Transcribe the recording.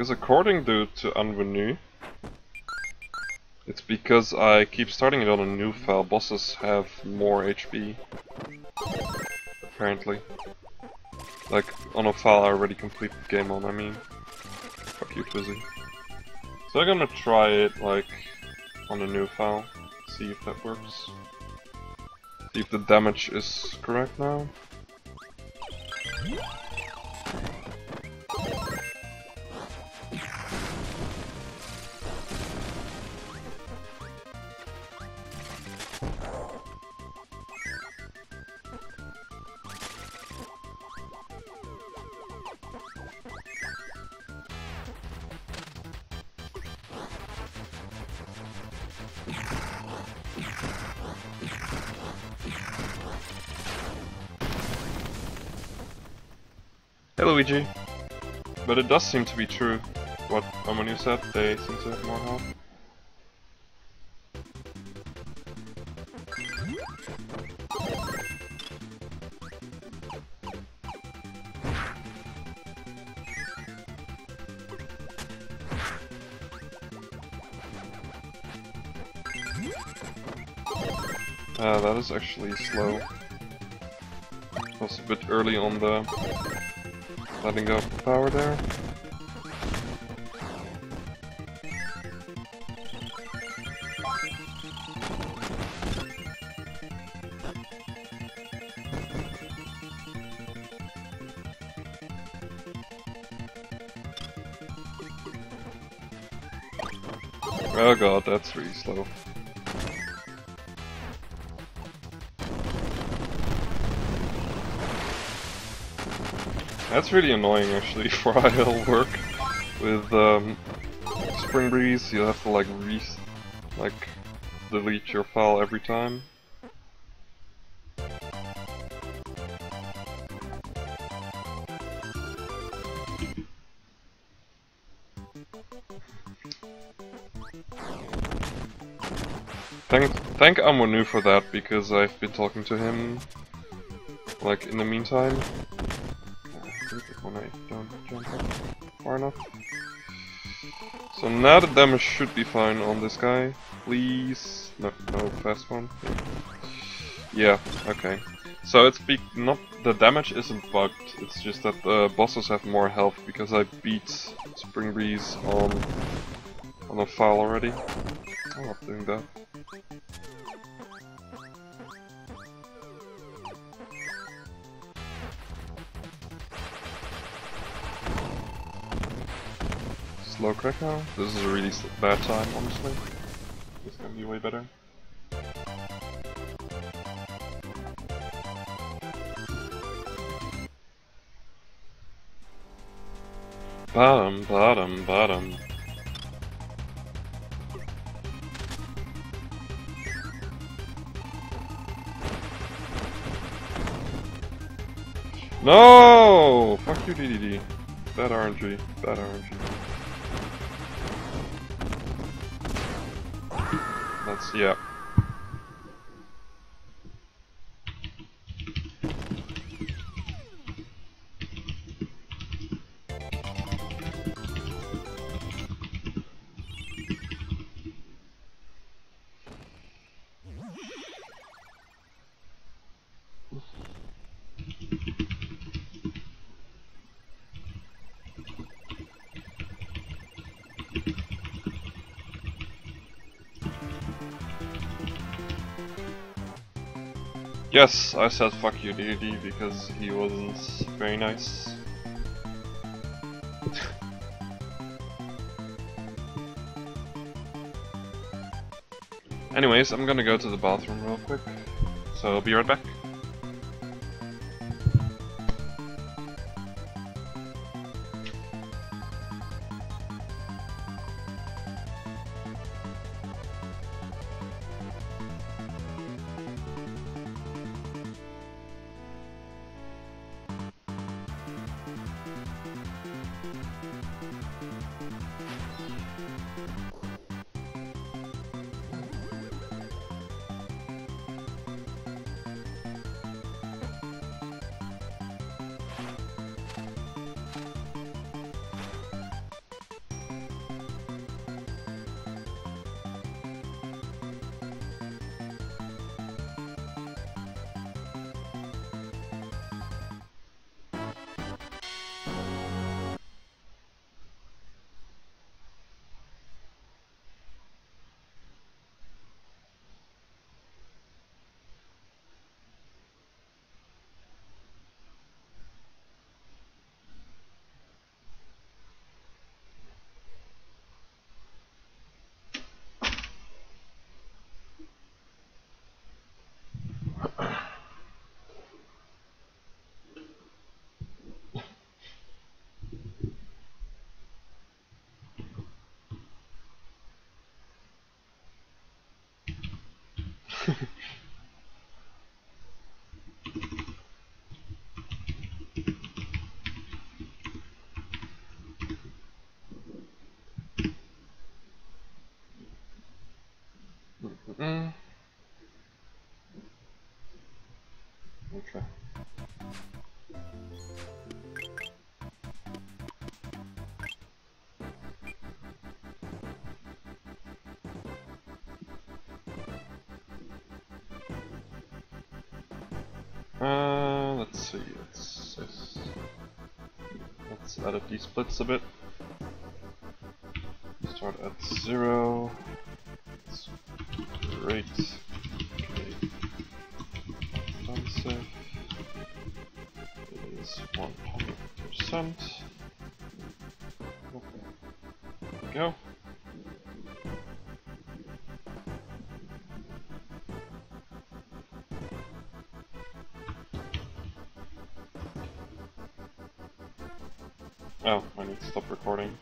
Because according to, to it's because I keep starting it on a new file. Bosses have more HP. Apparently. Like, on a file I already completed the game on, I mean. Fuck you, Twizzy. So I'm gonna try it, like, on a new file. See if that works. See if the damage is correct now. Hey Luigi. But it does seem to be true what Amanu said, they seem to have more health. Uh, that is actually slow. It Was a bit early on the letting go of power there. Oh god, that's really slow. That's really annoying actually for IL work. With um, Spring Breeze, you have to like re like delete your file every time. Thank thank Amonu for that because I've been talking to him like in the meantime jump up far enough. So now the damage should be fine on this guy. Please. No, no fast one. Yeah, okay. So it's be not the damage isn't bugged. It's just that the bosses have more health because I beat Spring Breeze on on a file already. I'm not doing that. Slow crack now. This is a really bad time, honestly. This can be way better. Bottom, bottom, bottom. No! Fuck you, DDD. Bad RNG. Bad RNG. That's, yeah. Yes, I said fuck you DD because he wasn't very nice. Anyways, I'm gonna go to the bathroom real quick, so I'll be right back. Okay. Uh, let's see, let's, let's, let's edit these splits a bit. Start at zero. That's great. We go. Oh, I need to stop recording.